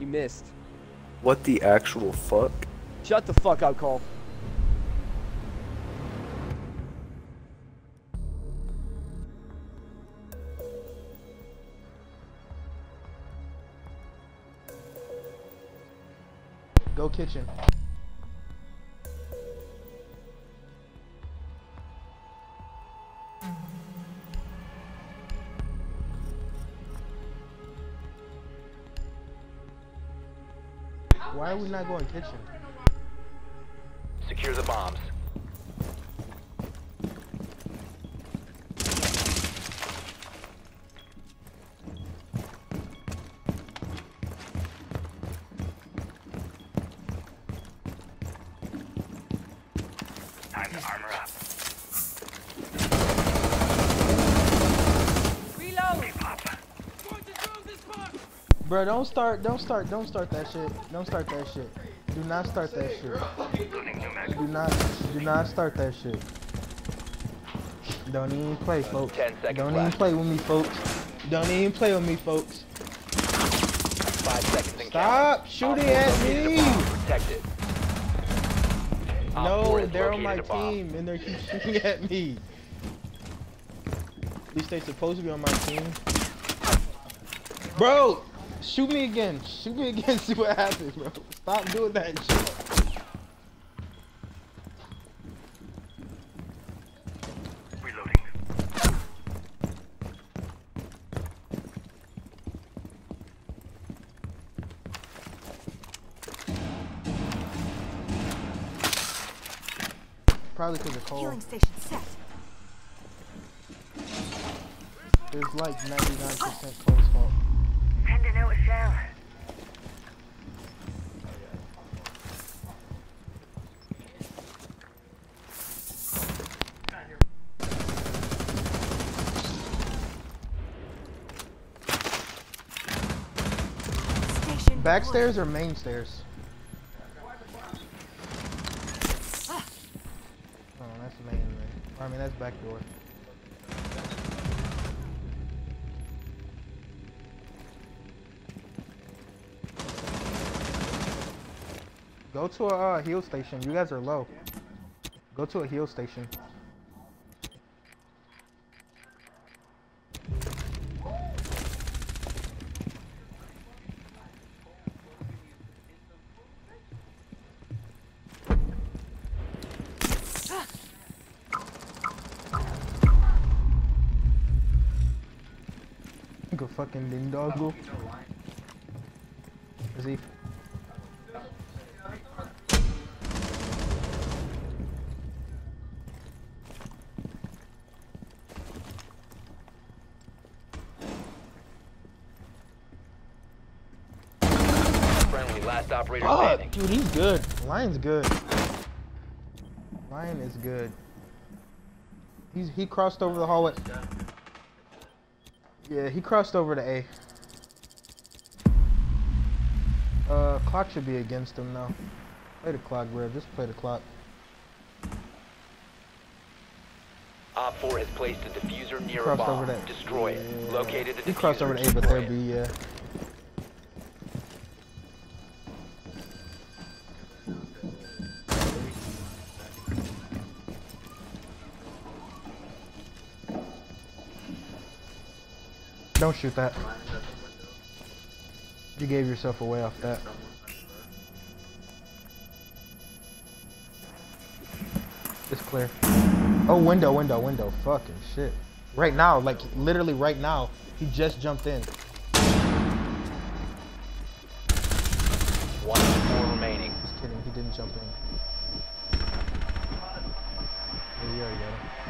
You missed. What the actual fuck? Shut the fuck up, Cole. Go kitchen. Are we not going kitchen? Secure the bombs. Time to armor up. Bro, don't start, don't start, don't start that shit. Don't start that shit. Do not start that shit. Do not, do not start that shit. Don't even play, uh, folks. Ten seconds Don't even play with me, folks. Don't even play with me, folks. Five seconds and Stop shooting at me. bomb. Protect it. Op four No, they're on my located a bomb. team and they keep shooting at me. At least they supposed to be on my team. Bro, shoot me again. Shoot me again. See what happens, bro. Stop doing that shit. Reloading. Probably because of Cole. Healing station set. There's like 99% Cole's fault. Sending out a shell. Station Back stairs or main stairs? Oh, that's the main. man. I mean, that's back door. Go to a uh, heal station. You guys are low. Go to a heal station. Go fucking ding doggle. Dude, he's good. Lion's good. Lion is good. He's he crossed over the hallway. Yeah, he crossed over to A. Uh, clock should be against him now. Play the clock, bro. Just play the clock. Op 4 has placed a defuser near a Crossed bomb. over that. Destroy it. Located the He crossed over to A, but there it. be yeah. Don't shoot that. You gave yourself away off that. It's clear. Oh, window, window, window. Fucking shit. Right now, like literally right now, he just jumped in. One more remaining. Just kidding, he didn't jump in. Yeah, you already got him.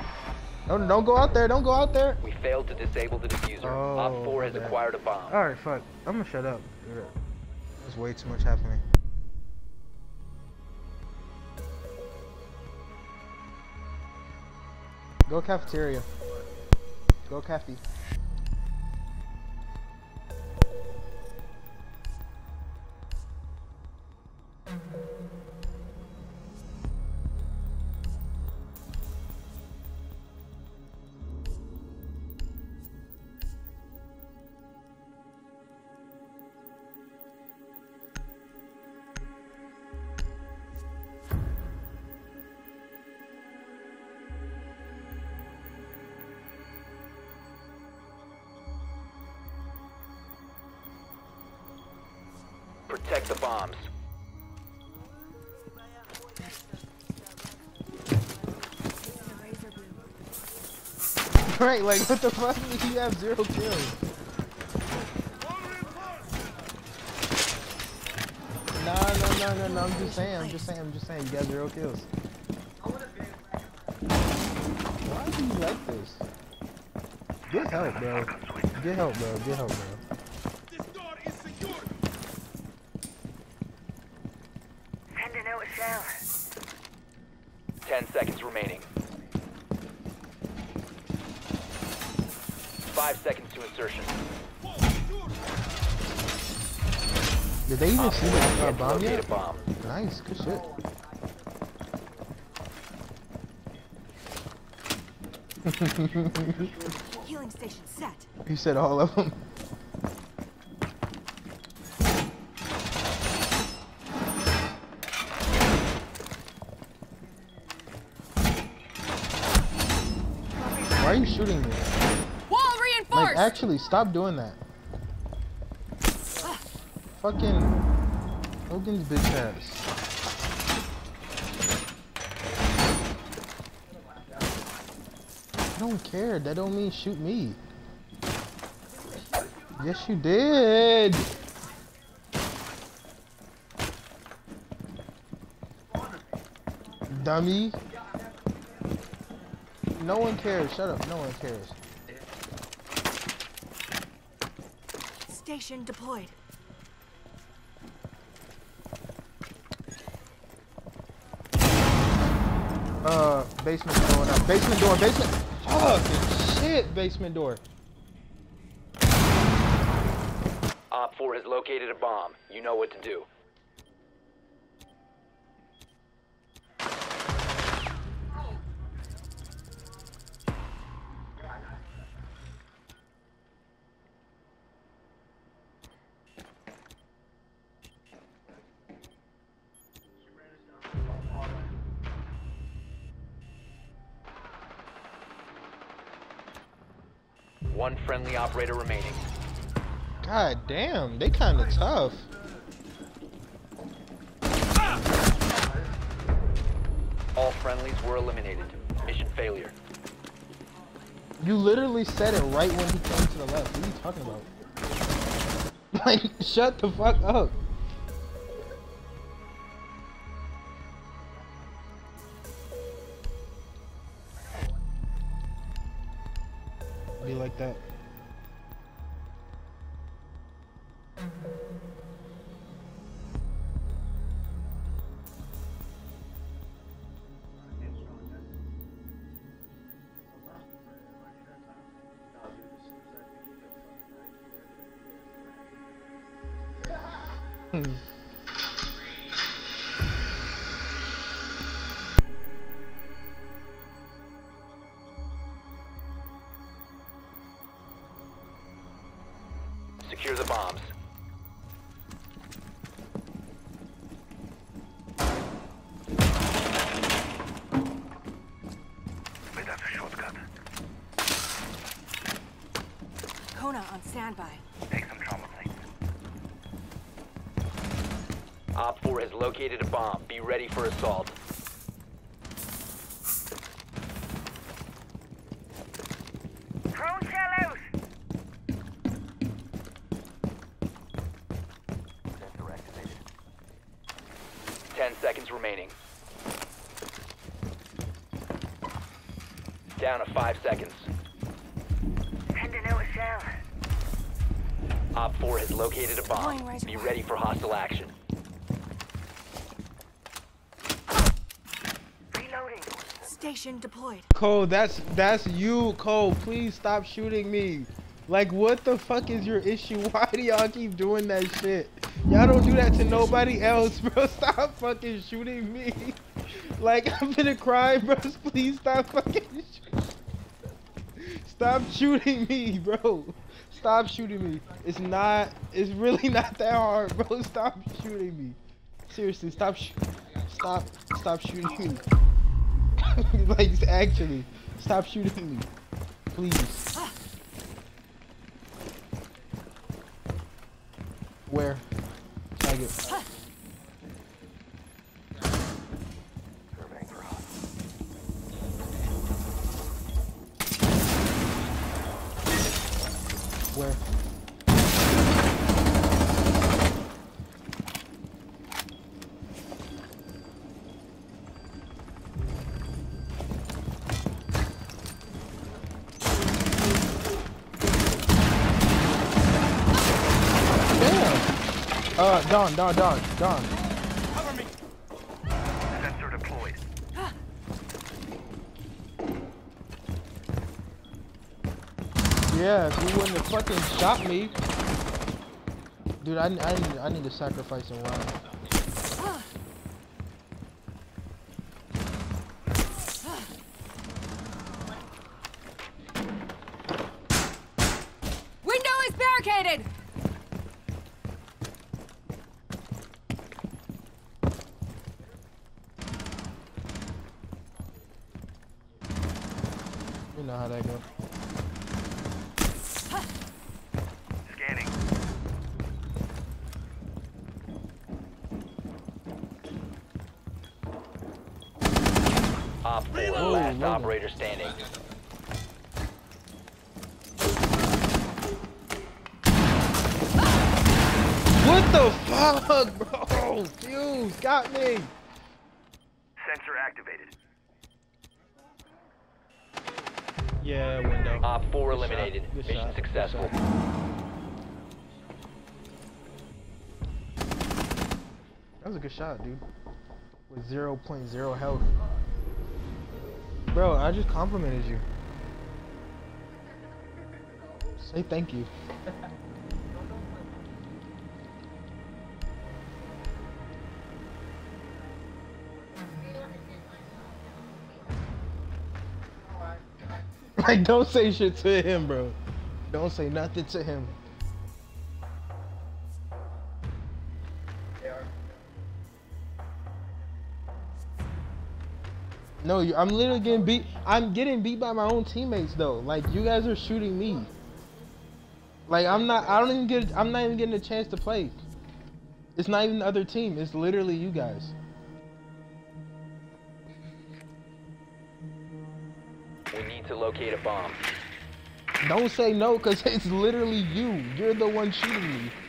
Don't, don't go out there, don't go out there. We failed to disable the defuser. Oh, Op Oh, 4 has my bad. acquired a bomb. Alright, fuck. I'm gonna shut up. There's way too much happening. Go cafeteria. Go cafe. Protect the bombs. Right, like what the fuck? You have zero kills. No, no, no, no, no. I'm just saying. I'm just saying. I'm just saying. You got zero kills. Why do you like this? Get help, bro. Get help, bro. Get help, bro. 10 seconds remaining. Five seconds to insertion. Did they even see the bomb yet? Bomb. Nice, good shit. Healing station set. He said all of them. Actually, stop doing that. Fucking Hogan's bitch ass. I don't care. That don't mean shoot me. Yes, you did. Dummy. No one cares. Shut up. No one cares. Station deployed. Uh, basement going up. Basement door. Basement. Fucking shit. Basement door. Op 4 has located a bomb. You know what to do. One friendly operator remaining. God damn, they kind of tough. All friendlies were eliminated. Mission failure. You literally said it right when he came to the left. What are you talking about? Like, shut the fuck up. Hmm. Located a bomb. Be ready for assault. Drone shell out! Sensor activated. Ten seconds remaining. Down to five seconds. Sending out a shell. Op 4 has located a bomb. Deploying razor Be wire. ready for hostile action. Reloading. Deployed. Cole, that's that's you, Cole. Please stop shooting me. Like, what the fuck is your issue? Why do y'all keep doing that shit? Y'all don't do that to nobody else, bro. Stop fucking shooting me. Like, I'm gonna cry, bro. Please stop fucking shooting. Stop shooting me, bro. Stop shooting me. It's not, it's really not that hard, bro. Stop shooting me. Seriously, stop, sh stop, stop shooting me. like actually, stop shooting me, please. Where? So I like it. Where? Damn. Don, Don, Don, Don. Sensor deployed. Yeah, if you wouldn't have fucking shot me. Dude, I, I, need, I need to sacrifice and run. Window is barricaded! You know how that go. Scanning. Op 4, Oh, last well done. operator standing. What the fuck, bro? Fuze got me. Sensor activated. Yeah, window. Op 4 Good shot, eliminated. good Mission shot, successful. That was a good shot, dude. With 0.0 health. Bro, I just complimented you. Say thank you. Like, don't say shit to him, bro. Don't say nothing to him. No, you, I'm literally getting beat. I'm getting beat by my own teammates though. Like you guys are shooting me. Like I'm not. I don't even get. I'm not even getting a chance to play. It's not even the other team. It's literally you guys. We need to locate a bomb. Don't say no, cause it's literally you. You're the one shooting me.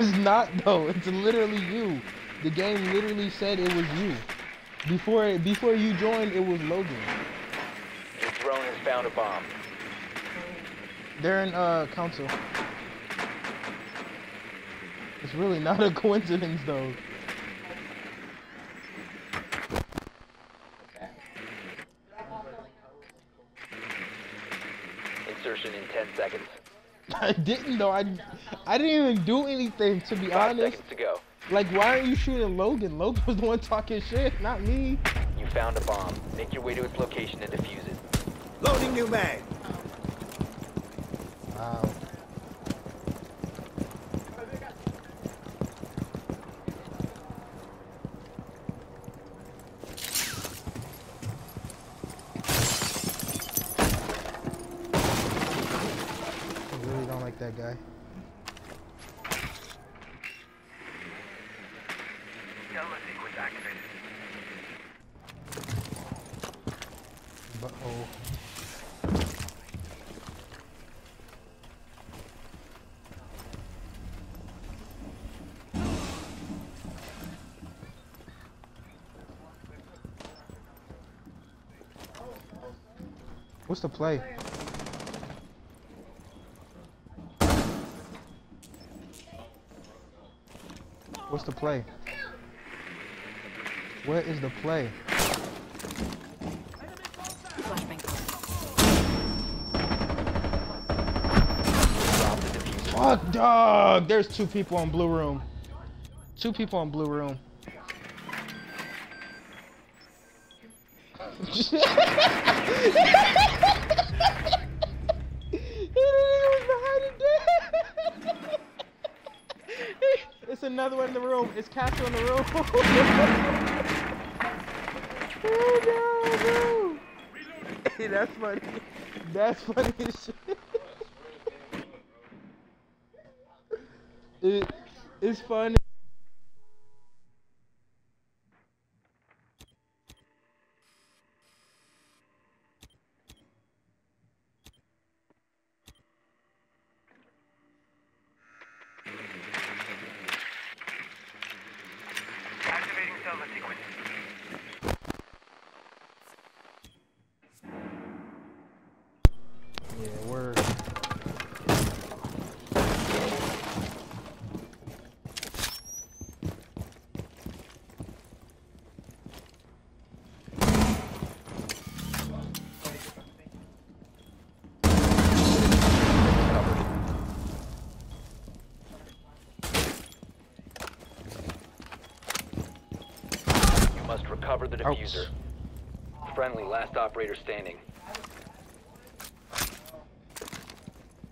It's not though. It's literally you. The game literally said it was you. Before before you joined, it was Logan. Your drone has found a bomb. They're in uh council. It's really not a coincidence though. Insertion in 10 seconds. I didn't though. I I didn't even do anything to be 5 honest. seconds to go. Like why aren't you shooting Logan? Logan was the one talking shit, not me. You found a bomb. Make your way to its location and defuse it. Loading new mag. Wow. I really don't like that guy. Delta sequence activated. Butthole. What's the play? What's the play? What is the play? Fuck, dog! There's two people on blue room. Two people on blue room. It's another one in the room. It's Castro in the room. oh no, bro. Hey, that's funny. That's funny as shit. it, it's funny. Activating Selma sequence. Yeah, we're. You must Ouch. defuser. Friendly, last operator standing.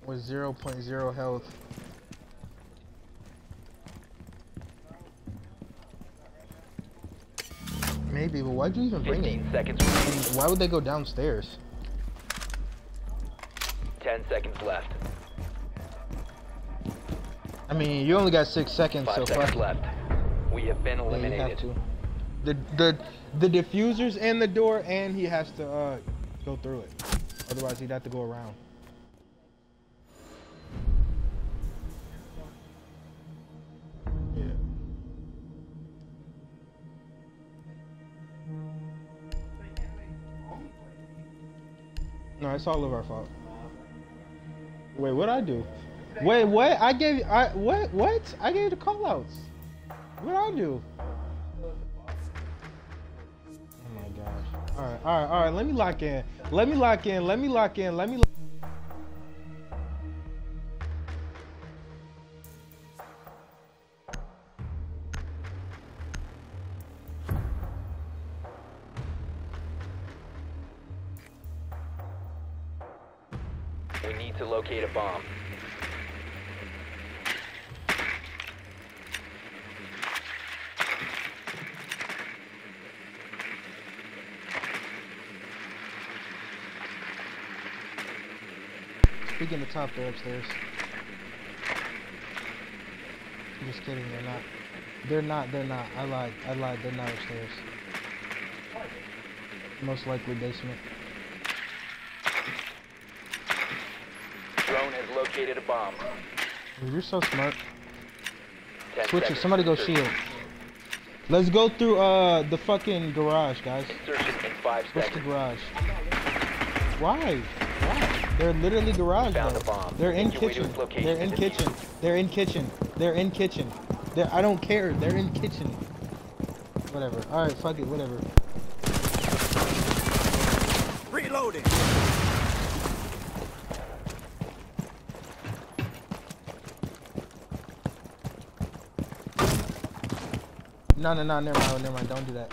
with 0.0 health. Maybe, but why'd you even bring it? seconds And why would they go downstairs? 10 seconds left. I mean, you only got six seconds, Five so seconds left. We have been Yeah, eliminated. to. The the the defuser's in the door, and he has to uh go through it. Otherwise, he'd have to go around. Yeah. No, it's all of our fault. Wait, what I do? Wait, what? I gave I what what? I gave the call outs. What I do? Gosh. Alright, alright, alright, let me lock in. Let me lock in, let me lock in, let me lo- Speaking of the top, they're upstairs. I'm just kidding, they're not. They're not, they're not. I lied, I lied, they're not upstairs. Most likely basement. Drone has located a bomb. You're so smart. Switch it, somebody go shield. Let's go through uh the fucking garage, guys. Insertion in 5 What's the garage? Why? Why? They're literally garage. Found a bomb. They're in Make your way to kitchen. They're in kitchen. They're in kitchen. They're in kitchen. They're, I don't care. They're in kitchen. Whatever. All right. Fuck it. Whatever. Reloading. No, no, no. Never mind. Never mind. Don't do that.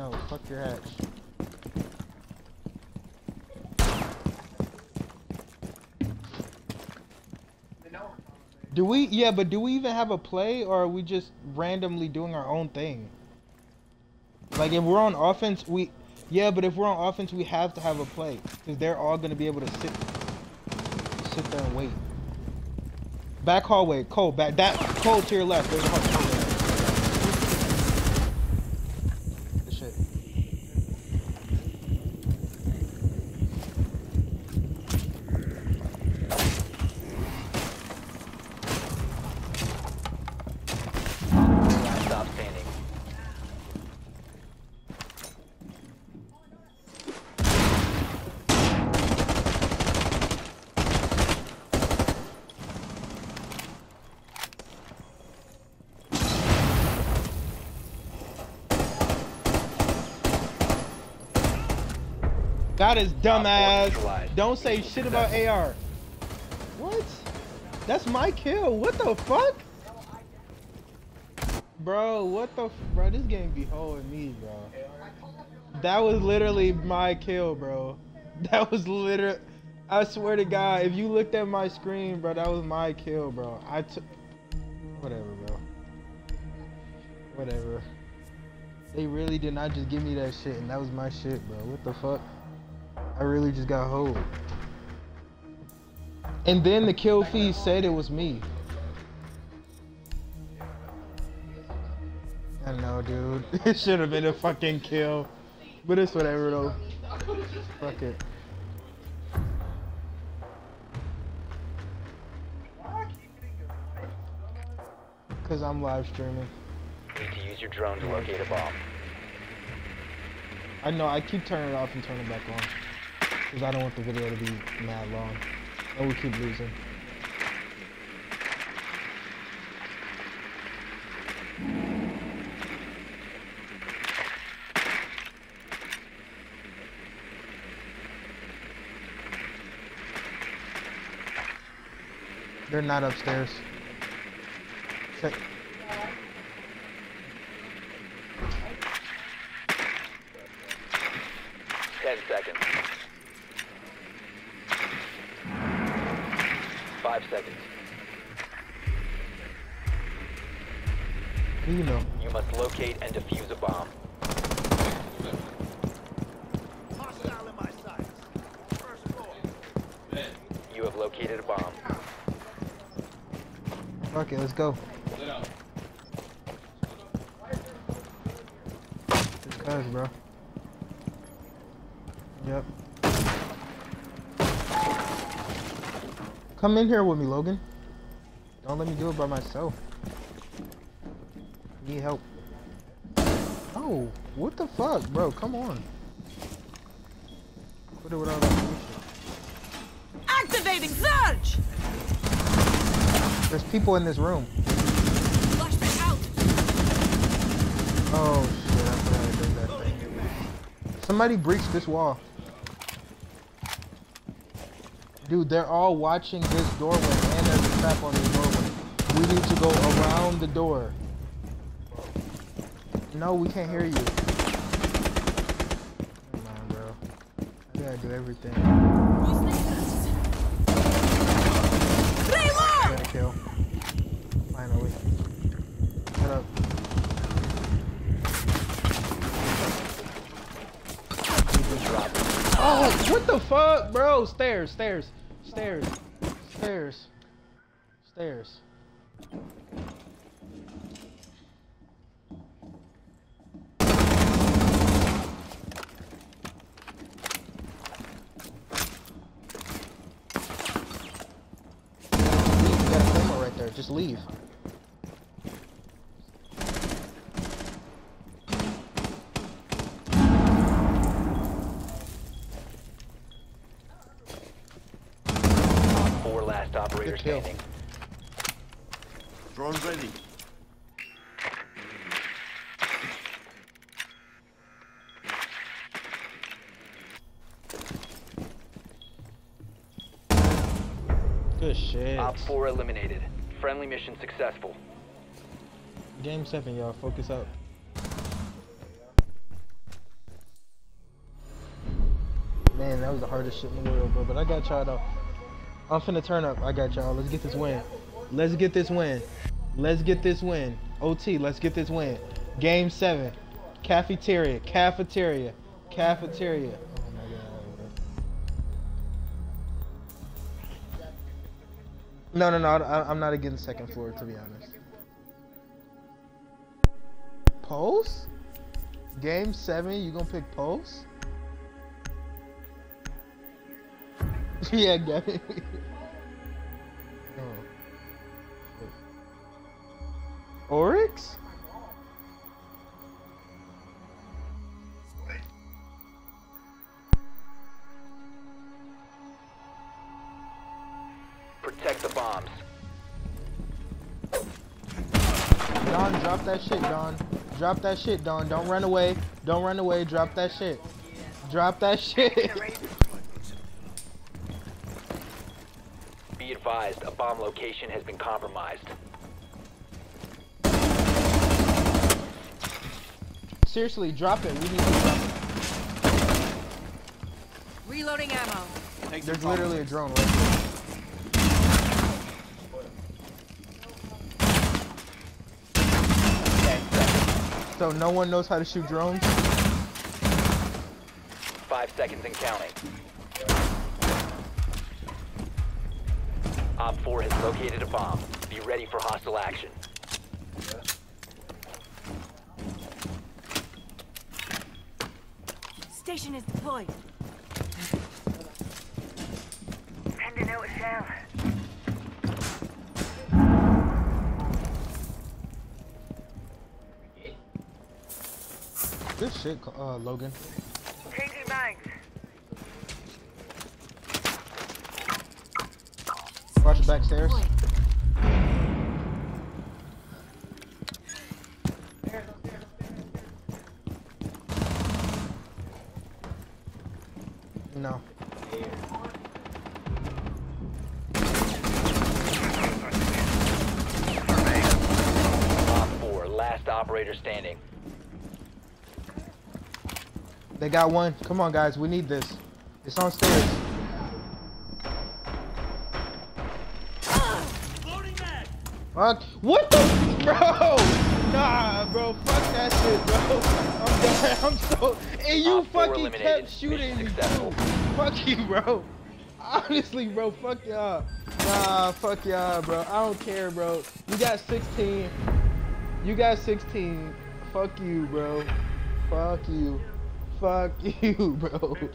No, fuck your hatch. Do we? Yeah, but do we even have a play, or are we just randomly doing our own thing? Like if we're on offense, we. Yeah, but if we're on offense, we have to have a play because they're all gonna be able to sit, sit there and wait. Back hallway, Cole. Back that Cole to your left. There's a hallway. Good shit. Last stop standing. Got his dumb ass. Don't say shit about AR. What? That's my kill. What the fuck? Bro, what the f bro? This game be holding me, bro. That was literally my kill, bro. That was literally. I swear to God, if you looked at my screen, bro, that was my kill, bro. I took. Whatever, bro. Whatever. They really did not just give me that shit, and that was my shit, bro. What the fuck? I really just got hold. And then the kill feed said it was me. I know, dude. It should have been a fucking kill. But it's whatever, though. Fuck it. Cause I'm live streaming. Need to use your drone to locate a bomb. I know, I keep turning it off and turning it back on. Cause I don't want the video to be mad long. And we keep losing. They're not upstairs. Check. Ten seconds. Five seconds. You know. You must locate and defuse a bomb. Hostile in my sights. First floor. You have located a bomb. Fuck it, let's go. Just cuz, bro. Yep. Come in here with me, Logan. Don't let me do it by myself. Need help. Oh, what the fuck, bro? Come on. It with all that bullshit. Activating surge! There's people in this room. Oh shit, I forgot I did that thing. Somebody breached this wall. Dude, they're all watching this doorway and there's a trap on this doorway. We need to go around the door. No, we can't hear you. Come on, bro. I gotta do everything. Reload! Got a kill. Finally. Shut up. Oh, what the fuck, bro? Stairs, stairs, stairs, stairs, stairs. Right there. Just leave. Four last operator Good kill. Drone ready. Good shit. Op 4 eliminated. Friendly mission successful. Game seven, y'all. Focus up. Man, that was the hardest shit in the world, bro. But I got y'all though. I'm finna turn up. I got y'all. Let's get this win. Let's get this win. Let's get this win. OT, let's get this win. Game seven. Cafeteria. Cafeteria. Cafeteria. No, no, no. I, I'm not against second floor, to be honest. Pulse? Game seven, you gonna pick Pulse? yeah, Gavin. Drop that shit, Don. Don't run away. Don't run away. Drop that shit. Drop that shit. Be advised, a bomb location has been compromised. Seriously, drop it. We need to drop it. Reloading ammo. There's literally a drone right there. So no one knows how to shoot drones? Five seconds and counting. Op 4 has located a bomb. Be ready for hostile action. Station is deployed. Sending out a shell. Good shit, uh, Logan. Changing minds. Watch it backstairs. Deployed. No. 4, last operator standing. They got one. Come on, guys. We need this. It's on stairs. Fuck. What the? Bro! Nah, bro. Fuck that shit, bro. I'm done. I'm so. And you fucking kept shooting me, successful. Fuck you, bro. Honestly, bro. Fuck y'all. Nah, fuck y'all, bro. I don't care, bro. You got 16. You got 16. Fuck you, bro. Fuck you. Fuck you, bro.